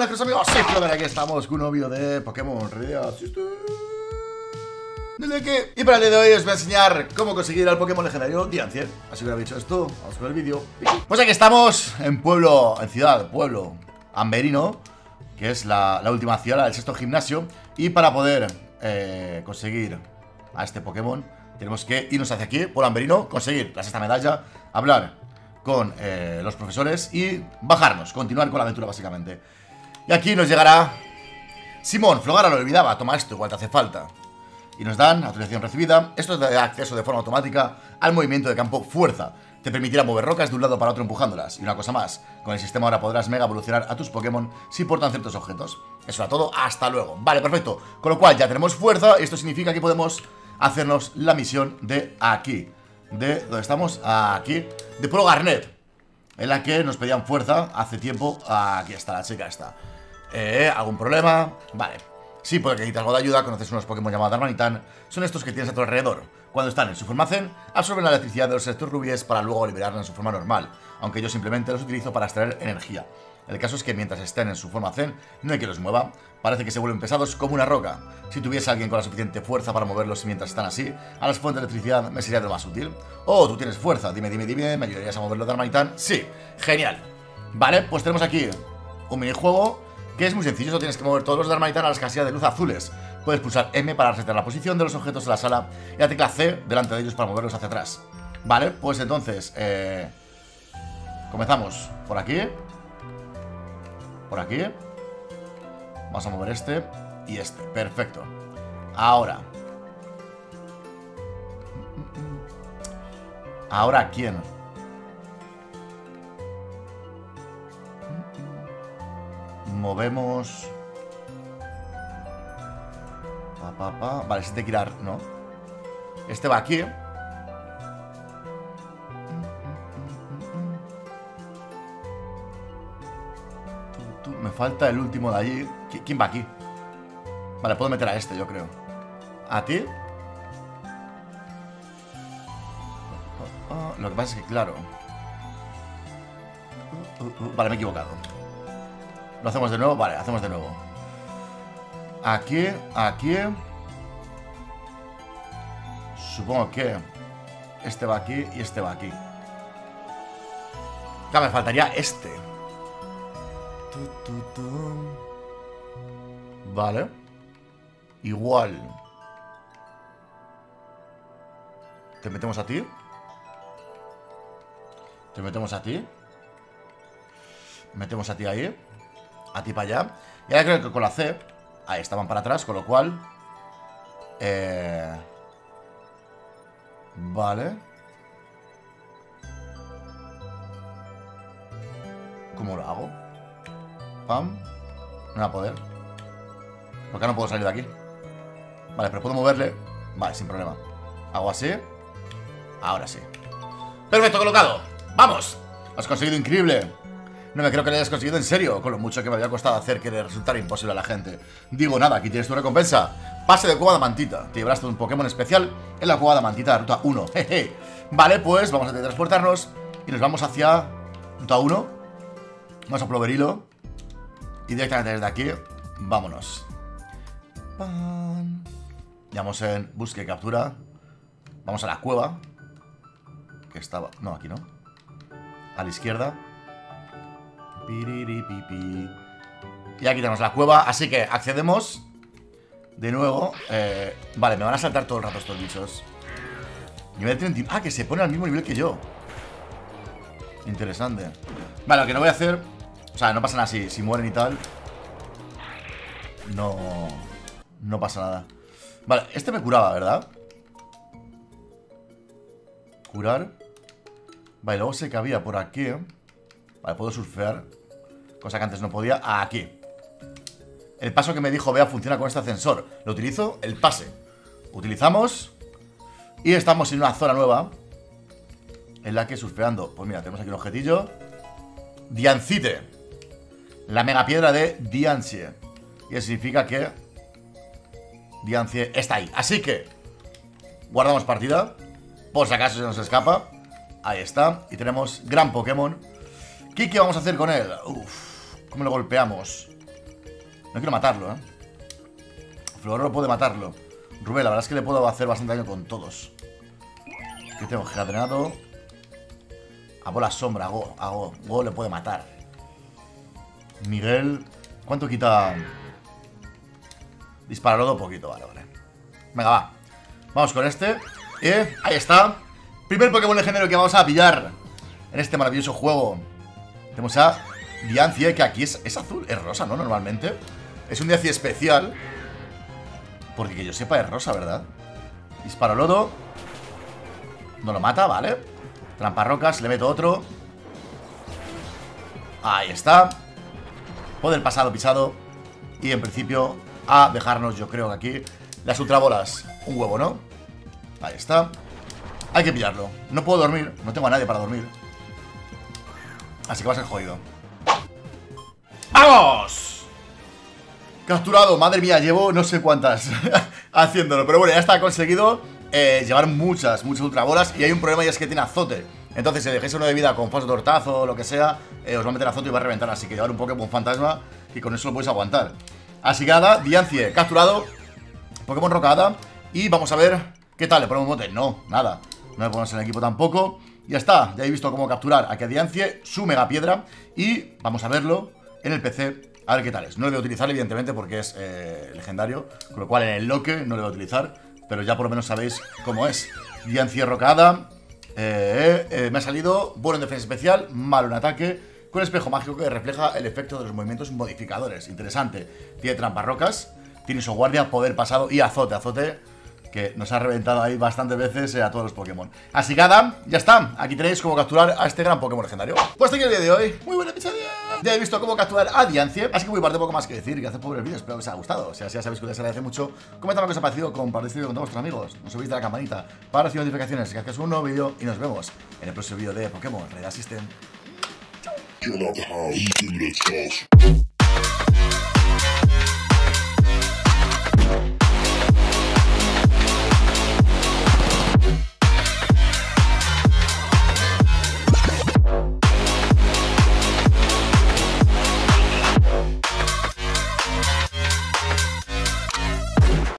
buenas, queridos amigos. Sí, pero aquí estamos con un vídeo de Pokémon Reasiste. que... Y para el día de hoy os voy a enseñar cómo conseguir al Pokémon legendario Diancien. Así que lo he dicho esto, vamos con el vídeo. Pues aquí estamos en pueblo, en ciudad, pueblo Amberino, que es la, última ciudad, del sexto gimnasio. Y para poder eh, conseguir a este Pokémon, tenemos que irnos hacia aquí, pueblo Amberino, conseguir la sexta medalla, hablar con eh, los profesores y bajarnos, continuar con la aventura básicamente. Y aquí nos llegará Simón, Flogara lo olvidaba, toma esto, igual te hace falta. Y nos dan autorización recibida, esto es de acceso de forma automática al movimiento de campo fuerza. Te permitirá mover rocas de un lado para otro empujándolas. Y una cosa más, con el sistema ahora podrás mega evolucionar a tus Pokémon si portan ciertos objetos. Eso era todo, hasta luego. Vale, perfecto. Con lo cual ya tenemos fuerza y esto significa que podemos hacernos la misión de aquí de ¿Dónde estamos? Aquí De Pro Garnet En la que nos pedían fuerza hace tiempo Aquí está, la chica está eh, ¿Algún problema? Vale Sí, porque necesitas algo de ayuda, conoces unos Pokémon llamados Darmanitan Son estos que tienes a tu alrededor Cuando están en su forma Zen, absorben la electricidad de los sectos rubíes Para luego liberarla en su forma normal Aunque yo simplemente los utilizo para extraer energía el caso es que mientras estén en su forma zen, no hay que los mueva. Parece que se vuelven pesados como una roca. Si tuviese alguien con la suficiente fuerza para moverlos mientras están así, a las fuentes de electricidad me sería de lo más útil. Oh, tú tienes fuerza. Dime, dime, dime, ¿me ayudarías a moverlo de Armanitan? Sí, genial. Vale, pues tenemos aquí un minijuego que es muy sencillo. Solo tienes que mover todos los de a las casillas de luz azules. Puedes pulsar M para resetar la posición de los objetos en la sala y la tecla C delante de ellos para moverlos hacia atrás. Vale, pues entonces, eh, comenzamos por aquí. Por aquí Vamos a mover este y este, perfecto Ahora Ahora, ¿quién? Movemos pa, pa, Vale, este ¿no? Este va aquí Me falta el último de allí. ¿Quién va aquí? Vale, puedo meter a este, yo creo. ¿A ti? lo que pasa es que, claro... vale, me he equivocado. ¿Lo hacemos de nuevo? Vale, hacemos de nuevo. Aquí, aquí... Supongo que este va aquí y este va aquí. Ya me faltaría este. Vale. Igual. Te metemos a ti. Te metemos a ti. Metemos a ti ahí. A ti para allá. Y ahora creo que con la C. Ahí estaban para atrás, con lo cual. Eh... Vale. ¿Cómo lo hago? No va a poder. ¿Por qué no puedo salir de aquí? Vale, pero puedo moverle. Vale, sin problema. Hago así. Ahora sí. Perfecto, colocado. ¡Vamos! Has conseguido increíble. No me creo que lo hayas conseguido en serio, con lo mucho que me había costado hacer que le resultara imposible a la gente. Digo nada, aquí tienes tu recompensa. Pase de cueva de mantita. Te llevarás un Pokémon especial en la cueva de mantita de ruta 1. Jeje. Vale, pues vamos a transportarnos y nos vamos hacia ruta 1. Vamos a Ploverilo. Y directamente desde aquí, vámonos. Vamos en búsqueda y captura. Vamos a la cueva. Que estaba... No, aquí no. A la izquierda. Y aquí tenemos la cueva. Así que accedemos. De nuevo. Eh, vale, me van a saltar todo el rato estos bichos. Nivel 30. Ah, que se pone al mismo nivel que yo. Interesante. Vale, lo que no voy a hacer o sea, no pasa nada si, si mueren y tal No... No pasa nada Vale, este me curaba, ¿verdad? Curar Vale, luego sé que había por aquí Vale, puedo surfear Cosa que antes no podía Aquí El paso que me dijo Vea funciona con este ascensor Lo utilizo, el pase Utilizamos Y estamos en una zona nueva En la que surfeando Pues mira, tenemos aquí un objetillo Diancite la mega piedra de Diancie. Y eso significa que Diancie está ahí. Así que guardamos partida. Por si acaso se nos escapa. Ahí está. Y tenemos gran Pokémon. ¿Qué, vamos a hacer con él? Uf, ¿cómo lo golpeamos? No quiero matarlo, ¿eh? Flororo puede matarlo. Rubén, la verdad es que le puedo hacer bastante daño con todos. Aquí tengo Gigadrenado. A bola sombra, Go, a Go. Le puede matar. Miguel. ¿Cuánto quita? Dispararlo poquito, vale, vale. Venga, va. Vamos con este. Y ahí está. Primer Pokémon legendario que vamos a pillar en este maravilloso juego. Tenemos a Diancie, que aquí es, es azul, es rosa, ¿no? Normalmente. Es un Diancie especial. Porque que yo sepa es rosa, ¿verdad? Disparo lodo. No lo mata, vale. Tramparrocas, le meto otro. Ahí está. Poder pasado pisado. Y en principio a dejarnos, yo creo que aquí, las ultrabolas. Un huevo, ¿no? Ahí está. Hay que pillarlo. No puedo dormir. No tengo a nadie para dormir. Así que va a ser jodido. ¡Vamos! Capturado. Madre mía, llevo no sé cuántas haciéndolo. Pero bueno, ya está conseguido eh, llevar muchas, muchas ultrabolas. Y hay un problema y es que tiene azote. Entonces, si dejéis uno de vida con falso tortazo o lo que sea, eh, os va a meter azote y va a reventar. Así que llevar un Pokémon fantasma y con eso lo podéis aguantar. Así que nada, Diancie capturado. Pokémon Rocada. Y vamos a ver qué tal. ¿Le ponemos bote? No, nada. No le ponemos en el equipo tampoco. Ya está, ya he visto cómo capturar a Diancie, su mega piedra. Y vamos a verlo en el PC, a ver qué tal es. No le voy a utilizar, evidentemente, porque es eh, legendario. Con lo cual en el loque no le voy a utilizar. Pero ya por lo menos sabéis cómo es. Diancie rocada. Eh, eh, me ha salido bueno en defensa especial, malo en ataque. Con espejo mágico que refleja el efecto de los movimientos modificadores. Interesante. Tiene trampas rocas. Tiene su guardia, poder pasado y azote. Azote que nos ha reventado ahí bastantes veces eh, a todos los Pokémon. Así que nada, ya está. Aquí tenéis cómo capturar a este gran Pokémon legendario. Pues aquí el día de hoy. Muy buen episodio. Ya he visto cómo capturar a Diancie, así que muy parte poco más que decir que hace pobres vídeos. Espero que os haya gustado. O sea, si ya sabéis que os agradece mucho, comentad lo que os ha parecido, compartid vídeo con todos vuestros amigos. No os olvidéis de la campanita para recibir notificaciones que haces un nuevo vídeo y nos vemos en el próximo vídeo de Pokémon Red System. Chao.